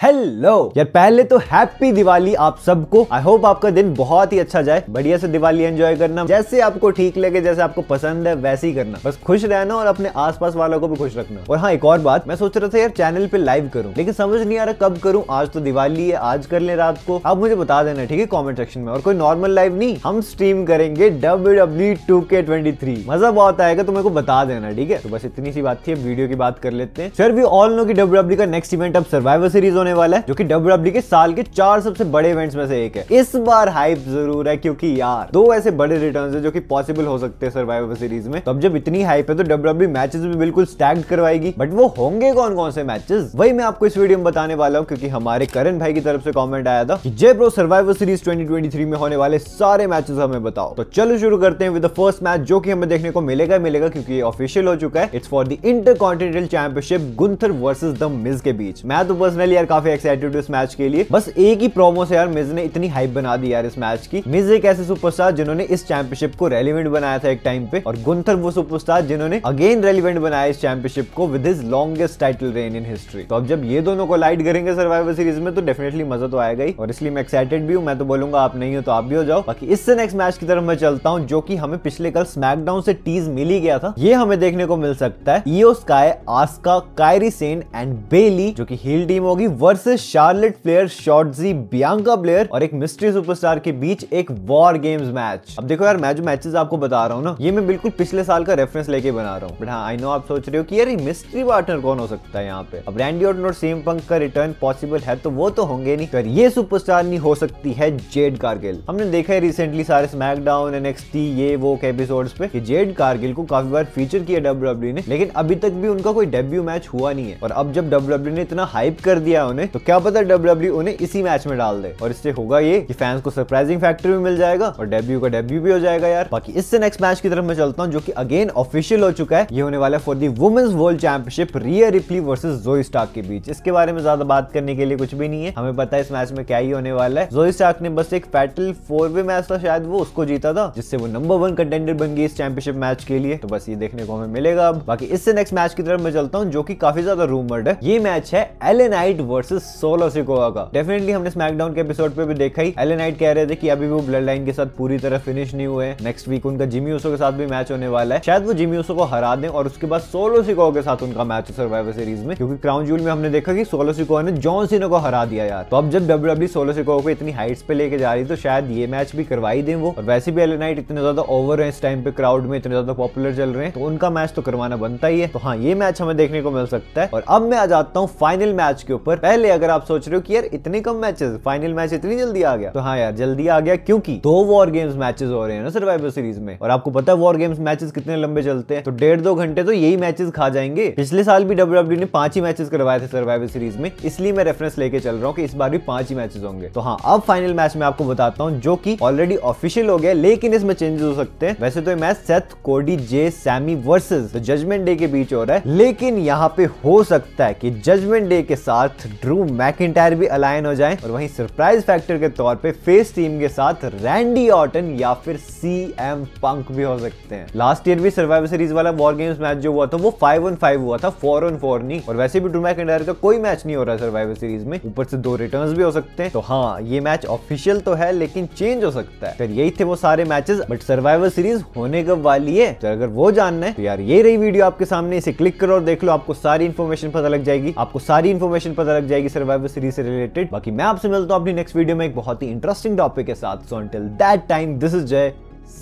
Hello यार, पहले तो हैप्पी दिवाली आप सबको। आई होप आपका दिन बहुत ही अच्छा जाए। बढ़िया से दिवाली एंजॉय करना। जैसे आपको ठीक लगे, जैसे आपको पसंद है, वैसे ही करना। बस खुश रहना और अपने आसपास वालों को भी खुश रखना। और हाँ एक और बात, मैं सोच रहा था यार चैनल पे लाइव करूँ। लेकिन समझ नहीं आ रहा कब करूँ। आज तो दिवाली है, आज कर ले रात को। आप मुझे बता देना, ठीक है कॉमेंट सेक्शन में। और कोई नॉर्मल लाइव नहीं, हम स्ट्रीम करेंगे डब्ल्यू मज़ा बहुत आएगा तो मेरे को बता देना, ठीक है? तो बस इतनी सी बात थी वीडियो की बात कर लेते हैं। सर वी ऑल नो की डब्ल्यू का नेक्स्ट इवेंट अब सर्वाइवर सीरीज़ होने वाला है, जो कि डब्ल्यू डब्ल्यू के साल के चार सबसे बड़े इवेंट्स में से एक है। इस बार हाइप ज़रूर है, क्योंकि यार, दो ऐसे बड़े रिटर्न है जो कि पॉसिबल हो सकते हैं सर्वाइवर सीरीज़ में। तो अब जब इतनी हाइप है तो डब्ल्यू मैचेस भी बिल्कुल स्टैग्ड करवाएगी। बट वो होंगे कौन कौन से मैचेस वही मैं आपको इस वीडियो में बताने वाला हूँ, क्योंकि हमारे करण भाई की तरफ़ से कॉमेंट आया था कि जय प्रो सर्वाइवर सीरीज़ 2023 में होने वाले सारे मैचेस हमें बताओ। तो चलो शुरू करते हैं विद द फ़र्स्ट मैच जो कि हमें देखने को मिलेगा मिलेगा क्योंकि ये ऑफिशियल हो चुका है। It's for the Intercontinental Championship Gunther versus the Miz के बीच। मैं तो पर्सनली यार काफ़ी एक्साइटेड इस मैच के लिए। बस एक ही प्रोमो से यार मिज ने इतनी हाइप बना दी यार इस मैच की। मिज एक ऐसे सुपरस्टार जिन्होंने इस चैंपियनशिप को रेलिवेंट बनाया था एक टाइम पे और गुंथर वो सुपरस्टार जिन्होंने अगेन रेलिवेंट बनाया इस चैंपियनशिप को with his longest title reign in history तो अब जब ये दोनों को लाइट करेंगे सर्वाइवर सीरीज़ में तो डेफिनेटली मज़ा तो आएगा ही। और इसलिए मैं एक्साइटेड भी हूँ। मैं तो बोलूँगा आप नहीं हो तो आप भी हो जाओ। बाकी इससे नेक्स्ट मैच की तरफ़ मैं चलता हूँ, जो कि हमें पिछले कल स्मैकडाउन से टीज मिल ही गया था। ये हमें देखने को मिल सकता है। Iyo Sky Asuka Kairi Sane and Bayley जो कि हील टीम होगी versus Charlotte Flair Shotzi Bianca Belair और एक मिस्ट्री सुपरस्टार के बीच एक वॉर गेम्स मैच। अब देखो यार, मैं जो मैचेस आपको बता रहा हूँ ना, ये मैं बिल्कुल पिछले साल का रेफरेंस लेके बना रहा हूँ। बट हाँ आई नो आप सोच रहे हो कि यार मिस्ट्री पार्टनर कौन हो सकता है यहाँ पे? अब रैंडी ऑर्टन और सीएम पंक का रिटर्न पॉसिबल है तो वो तो होंगे नहीं। पर ये सुपरस्टार नहीं हो सकती है जेड कारगिल हमने देखा है रिसेंटली सारे स्मैकडाउन एनएक्सटी ये, वो, के एपिसोड्स पे कि जेड कारगिल को काफ़ी बार फीचर किया डब्ल्यू ने, लेकिन अभी तक भी उनका कोई डेब्यू मैच हुआ नहीं है। और अब जब डब्ल्यू ने इतना हाइप कर दिया उन्हें तो क्या पता डब्ल्यू उन्हें इसी मैच में डाल दे। और इससे होगा ये कि फैंस को सरप्राइजिंग फैक्टर भी मिल जाएगा और डेब्यू का डेब्यू भी हो जाएगा यार। बाकी इससे नेक्स्ट मैच की तरफ़ मैं चलता हूँ, जो कि अगेन ऑफिशियल हो चुका है। ये होने वाला for the Women's World Championship Rhea Ripley versus Zoey Stark के बीच। इसके बारे में ज़्यादा बात करने के लिए कुछ भी नहीं है। हमें पता है इस मैच में क्या ही होने वाला है। जोई स्टार्क ने बस एक फैटल फोर वे मैच था, शायद वो उसको जीता था, जिससे वो नंबर वन कंटेंडर बन गई इस चैंपियनशिप मैच के लिए। तो बस ये देखने को हमें मिलेगा अब। बाकी इससे नेक्स्ट मैच की तरफ़ मैं चलता हूँ, जो की काफ़ी ज़्यादा रूमर्ड है। ये मैच है LA Knight versus Solo Sikoa का। डेफिनेटली हमने स्मैकडाउन के एपिसोड पे भी देखा ही। एलेनाइट कह रहे थे कि अभी वो ब्लड लाइन के साथ पूरी तरह फिनिश नहीं हुए नेक्स्ट वीक उनका जिमी उसो के साथ भी मैच होने वाला है। शायद वो जिमी उसो को हरा दें और उसके बाद सोलो सिको के साथ उनका मैच सर्वाइवर सीरीज़ में। क्योंकि क्राउन जूल में हमने देखा कि सोलो सिको ने जॉन सीनो को हरा दिया यार। तो अब जब डब्ल्यू डब्ल्यू सोलो सिको को इतनी हाइट्स पे लेके जा रही तो शायद ये मैच भी करवाई दें वो। और वैसे भी एलेनाइट इतने ज़्यादा ओवर है इस टाइम पे क्राउड में, इतने ज़्यादा पॉपुलर चल रहे हैं तो उनका मैच तो करवाना बनता ही है। तो हाँ ये मैच हमें देखने को मिल सकता है। और अब मैं आ जाता हूँ फाइनल मैच के ऊपर। पहले अगर आप सोच रहे हो कि यार इतने कम मैचेस फाइनल मैच इतनी जल्दी आ गया। तो हाँ यार, जल्दी आ गया क्योंकि दो वॉर गेम्स मैचेस हो रहे हैं ना सर्वाइवर सीरीज़ में। और आपको पता है वॉर गेम्स मैचेस कितने लंबे चलते हैं? तो डेढ़ दो घंटे तो यही मैचेस खा जाएँगे। पिछले साल भी डब्ल्यू ने पाँच ही मैचेस करवाए थे सर्वाइवर सीरीज़ में। इसलिए मैं रेफरेंस लेके चल रहा हूँ कि इस बार भी पाँच ही मैचेस होंगे। तो हाँ अब फाइनल मैच में आपको बताता हूँ जो कि ऑलरेडी ऑफिशियल हो गया लेकिन इसमें चेंजेस हो सकते हैं। वैसे तो match Seth Cody Jey Sami versus Judgment Day के बीच हो रहा है। लेकिन यहाँ पे हो सकता है कि जजमेंट डे के साथ ड्रू मैकिटायर भी अलाइन हो जाए और वहीं सरप्राइज़ फैक्टर के तौर पे फेस टीम के साथ रैंडी ऑटन या फिर सी एम पंक भी हो सकते हैं। लास्ट ईयर भी सर्वाइवर सीरीज़ वाला वॉर गेम्स मैच जो हुआ था, वो फाइव वन फाइव हुआ था फोर वन फोर नहीं। और वैसे भी ड्रू मैकिटायर का कोई मैच नहीं हो रहा सर्वाइवर सीरीज़ में। ऊपर से दो रिटर्न भी हो सकते हैं। तो हाँ ये मैच ऑफिशियल तो है, लेकिन चेंज हो सकता है। फिर यही थे वो सारे मैचेस बट सर्वाइवर सीरीज़ होने कब वाली है? तो अगर वो जानना है तो यार, ये रही वीडियो आपके सामने। इसे क्लिक करो और देख लो, आपको सारी इन्फॉर्मेशन पता लग जाएगी। आपको सारी इन्फॉर्मेशन पता लग जाएगी सर्वाइवर सीरीज़ से रिलेटेड बाकी मैं आपसे मिलता हूँ अपनी नेक्स्ट वीडियो में एक बहुत ही इंटरेस्टिंग टॉपिक के साथ। So until that time this is Jay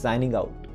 signing out